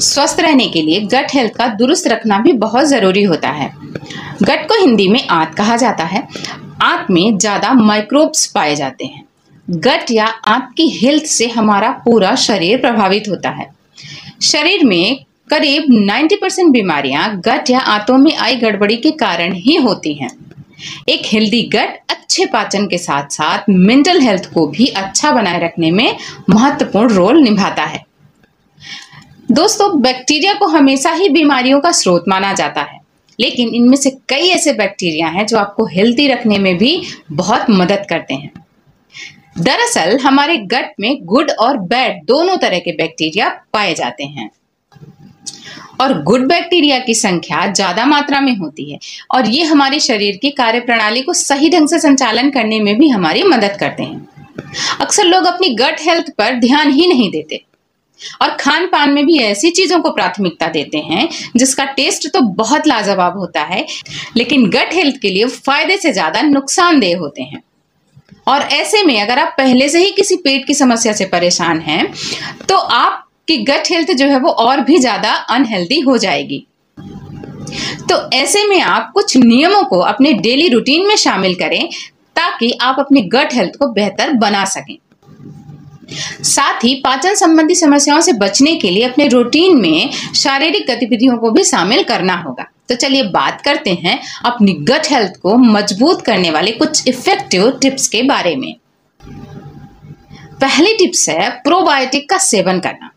स्वस्थ रहने के लिए गट हेल्थ का दुरुस्त रखना भी बहुत ज़रूरी होता है। गट को हिंदी में आंत कहा जाता है। आंत में ज़्यादा माइक्रोब्स पाए जाते हैं। गट या आंत की हेल्थ से हमारा पूरा शरीर प्रभावित होता है। शरीर में करीब 90 परसेंट बीमारियाँ गट या आंतों में आई गड़बड़ी के कारण ही होती हैं। एक हेल्दी गट अच्छे पाचन के साथ साथ मेंटल हेल्थ को भी अच्छा बनाए रखने में महत्वपूर्ण रोल निभाता है। दोस्तों, बैक्टीरिया को हमेशा ही बीमारियों का स्रोत माना जाता है। लेकिन इनमें से कई ऐसे बैक्टीरिया हैं जो आपको हेल्दी रखने में भी बहुत मदद करते हैं। दरअसल, हमारे गट में गुड और बैड दोनों तरह के बैक्टीरिया पाए जाते हैं। और गुड बैक्टीरिया की संख्या ज़्यादा मात्रा में होती है और ये हमारे शरीर की कार्य प्रणाली को सही ढंग से संचालन करने में भी हमारी मदद करते हैं। अक्सर लोग अपनी गट हेल्थ पर ध्यान ही नहीं देते। और खान पान में भी ऐसी चीज़ों को प्राथमिकता देते हैं, जिसका टेस्ट तो बहुत लाजवाब होता है, लेकिन गट हेल्थ के लिए फ़ायदे से ज़्यादा नुकसानदेह होते हैं। और ऐसे में अगर आप पहले से ही किसी पेट की समस्या से परेशान हैं तो आपकी गट हेल्थ जो है वो और भी ज़्यादा अनहेल्दी हो जाएगी। तो ऐसे में आप कुछ नियमों को अपने डेली रूटीन में शामिल करें, ताकि आप अपनी गट हेल्थ को बेहतर बना सकें। साथ ही पाचन संबंधी समस्याओं से बचने के लिए अपने रूटीन में शारीरिक गतिविधियों को भी शामिल करना होगा। तो चलिए बात करते हैं अपनी गट हेल्थ को मज़बूत करने वाले कुछ इफ़ेक्टिव टिप्स के बारे में। पहली टिप्स है प्रोबायोटिक का सेवन करना।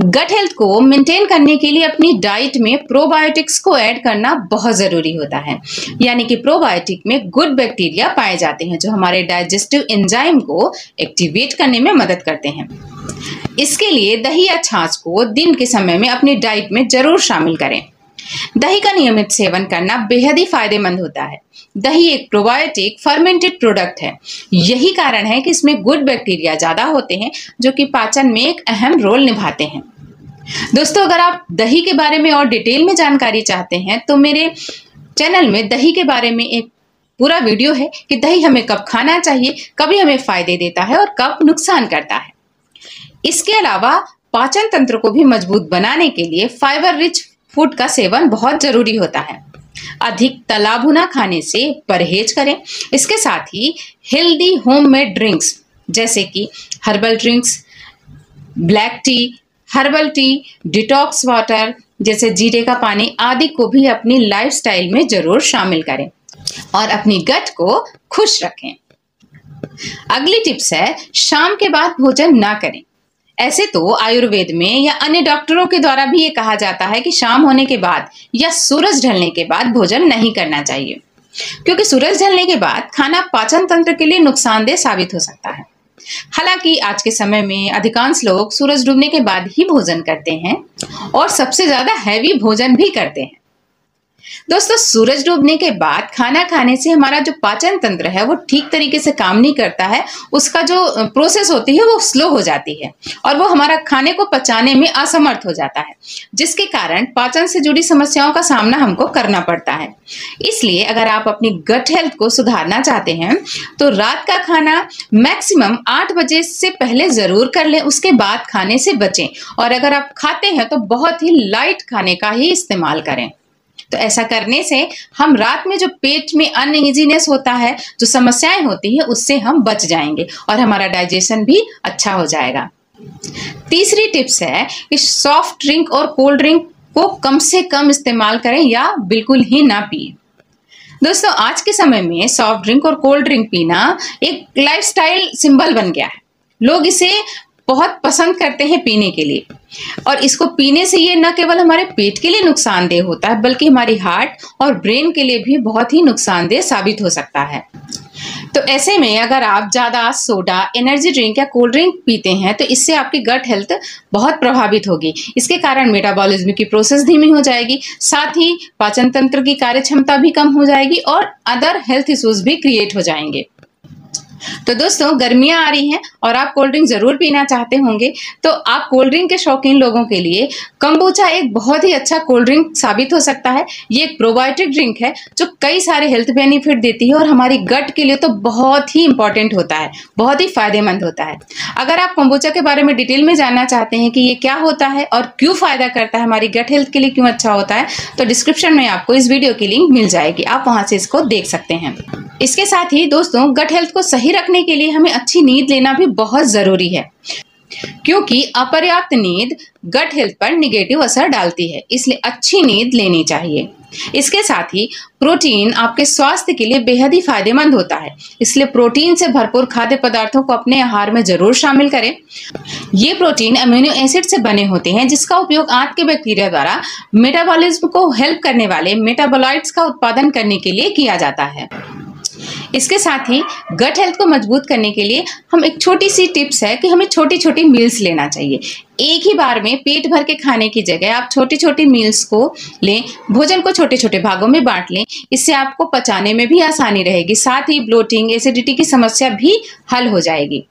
गट हेल्थ को मेंटेन करने के लिए अपनी डाइट में प्रोबायोटिक्स को ऐड करना बहुत ज़रूरी होता है। यानी कि प्रोबायोटिक में गुड बैक्टीरिया पाए जाते हैं, जो हमारे डाइजेस्टिव एंजाइम को एक्टिवेट करने में मदद करते हैं। इसके लिए दही या छाछ को दिन के समय में अपनी डाइट में ज़रूर शामिल करें। दही का नियमित सेवन करना बेहद ही फ़ायदेमंद होता है। दही एक प्रोबायोटिक फर्मेंटेड प्रोडक्ट है। यही कारण है कि इसमें गुड बैक्टीरिया ज़्यादा होते हैं, जो कि पाचन में एक अहम रोल निभाते हैं। दोस्तों, अगर आप दही के बारे में और डिटेल में जानकारी चाहते हैं तो मेरे चैनल में दही के बारे में एक पूरा वीडियो है कि दही हमें कब खाना चाहिए, कभी हमें फ़ायदे देता है और कब नुकसान करता है। इसके अलावा पाचन तंत्र को भी मज़बूत बनाने के लिए फाइबर रिच फ़ूड का सेवन बहुत ज़रूरी होता है। अधिक तला भुना खाने से परहेज करें। इसके साथ ही हेल्दी होममेड ड्रिंक्स जैसे कि herbal drinks black tea herbal tea detox water जैसे जीरे का पानी आदि को भी अपनी लाइफस्टाइल में ज़रूर शामिल करें और अपनी गट को खुश रखें। अगली टिप्स है, शाम के बाद भोजन ना करें। ऐसे तो आयुर्वेद में या अन्य डॉक्टरों के द्वारा भी ये कहा जाता है कि शाम होने के बाद या सूरज ढलने के बाद भोजन नहीं करना चाहिए। क्योंकि सूरज ढलने के बाद खाना पाचन तंत्र के लिए नुकसानदेह साबित हो सकता है। हालाँकि आज के समय में अधिकांश लोग सूरज डूबने के बाद ही भोजन करते हैं और सबसे ज़्यादा हैवी भोजन भी करते हैं। दोस्तों, सूरज डूबने के बाद खाना खाने से हमारा जो पाचन तंत्र है, वो ठीक तरीके से काम नहीं करता है। उसका जो प्रोसेस होती है, वो स्लो हो जाती है और वो हमारा खाने को पचाने में असमर्थ हो जाता है, जिसके कारण पाचन से जुड़ी समस्याओं का सामना हमको करना पड़ता है। इसलिए अगर आप अपनी गट हेल्थ को सुधारना चाहते हैं तो रात का खाना मैक्सिमम आठ बजे से पहले ज़रूर कर लें, उसके बाद खाने से बचें और अगर आप खाते हैं तो बहुत ही लाइट खाने का ही इस्तेमाल करें। तो ऐसा करने से हम रात में जो पेट में अनइजीनेस होता है, जो समस्याएँ होती है, उससे हम बच जाएँगे और हमारा डाइजेशन भी अच्छा हो जाएगा। तीसरी टिप्स है कि सॉफ्ट ड्रिंक और कोल्ड ड्रिंक को कम से कम इस्तेमाल करें या बिल्कुल ही ना पिए। दोस्तों, आज के समय में सॉफ्ट ड्रिंक और कोल्ड ड्रिंक पीना एक लाइफस्टाइल सिंबल बन गया है। लोग इसे बहुत पसंद करते हैं पीने के लिए। और इसको पीने से ये न केवल हमारे पेट के लिए नुकसानदेह होता है, बल्कि हमारी हार्ट और ब्रेन के लिए भी बहुत ही नुकसानदेह साबित हो सकता है। तो ऐसे में अगर आप ज़्यादा सोडा एनर्जी ड्रिंक या कोल्ड ड्रिंक पीते हैं तो इससे आपकी गट हेल्थ बहुत प्रभावित होगी। इसके कारण मेटाबॉलिज्म की प्रोसेस धीमी हो जाएगी, साथ ही पाचन तंत्र की कार्य क्षमता भी कम हो जाएगी और अदर हेल्थ इश्यूज़ भी क्रिएट हो जाएँगे। तो दोस्तों, गर्मियाँ आ रही हैं और आप कोल्ड ड्रिंक ज़रूर पीना चाहते होंगे। तो आप कोल्ड ड्रिंक के शौकीन लोगों के लिए कंबूचा एक बहुत ही अच्छा कोल्ड ड्रिंक साबित हो सकता है। ये एक प्रोबायोटिक ड्रिंक है, जो कई सारे हेल्थ बेनिफिट देती है और हमारी गट के लिए तो बहुत ही इंपॉर्टेंट होता है, बहुत ही फ़ायदेमंद होता है। अगर आप कंबूचा के बारे में डिटेल में जानना चाहते हैं कि ये क्या होता है और क्यों फ़ायदा करता है हमारी गट हेल्थ के लिए क्यों अच्छा होता है तो डिस्क्रिप्शन में आपको इस वीडियो की लिंक मिल जाएगी। आप वहाँ से इसको देख सकते हैं। इसके साथ ही दोस्तों गट हेल्थ को सही रखने के लिए हमें अच्छी नींद लेना भी बहुत ज़रूरी है, क्योंकि अपर्याप्त नींद गट हेल्थ पर निगेटिव असर डालती है, इसलिए अच्छी नींद लेनी चाहिए। इसके साथ ही प्रोटीन आपके स्वास्थ्य के लिए बेहद ही फ़ायदेमंद होता है, इसलिए प्रोटीन से भरपूर खाद्य पदार्थों को अपने आहार में ज़रूर शामिल करें। ये प्रोटीन अमीनो एसिड से बने होते हैं, जिसका उपयोग आंत के बैक्टीरिया द्वारा मेटाबॉलिज्म को हेल्प करने वाले मेटाबोलाइट्स का उत्पादन करने के लिए किया जाता है। इसके साथ ही गट हेल्थ को मज़बूत करने के लिए हम एक छोटी सी टिप्स है कि हमें छोटी छोटी मील्स लेना चाहिए। एक ही बार में पेट भर के खाने की जगह आप छोटी छोटी मील्स को लें, भोजन को छोटे छोटे भागों में बांट लें, इससे आपको पचाने में भी आसानी रहेगी, साथ ही ब्लोटिंग एसिडिटी की समस्या भी हल हो जाएगी।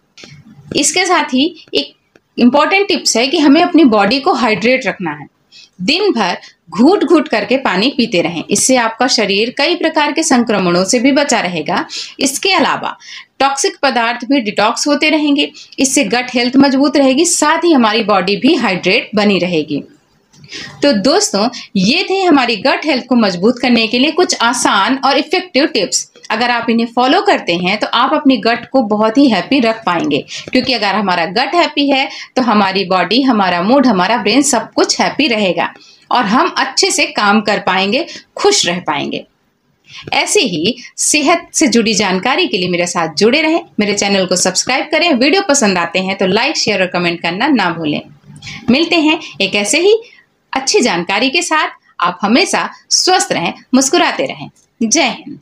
इसके साथ ही एक इंपॉर्टेंट टिप्स है कि हमें अपनी बॉडी को हाइड्रेट रखना है। दिन भर घूट घूट करके पानी पीते रहें। इससे आपका शरीर कई प्रकार के संक्रमणों से भी बचा रहेगा। इसके अलावा टॉक्सिक पदार्थ भी डिटॉक्स होते रहेंगे। इससे गट हेल्थ मज़बूत रहेगी, साथ ही हमारी बॉडी भी हाइड्रेट बनी रहेगी। तो दोस्तों, ये थे हमारी गट हेल्थ को मज़बूत करने के लिए कुछ आसान और इफ़ेक्टिव टिप्स अगर आप इन्हें फॉलो करते हैं तो आप अपनी गट को बहुत ही हैप्पी रख पाएँगे। क्योंकि अगर हमारा गट हैप्पी है तो हमारी बॉडी हमारा मूड हमारा ब्रेन सब कुछ हैप्पी रहेगा। और हम अच्छे से काम कर पाएँगे, खुश रह पाएँगे। ऐसे ही सेहत से जुड़ी जानकारी के लिए मेरे साथ जुड़े रहें। मेरे चैनल को सब्सक्राइब करें। वीडियो पसंद आते हैं तो लाइक शेयर और कमेंट करना ना भूलें। मिलते हैं एक ऐसे ही अच्छी जानकारी के साथ। आप हमेशा स्वस्थ रहें, मुस्कुराते रहें। जय हिंद।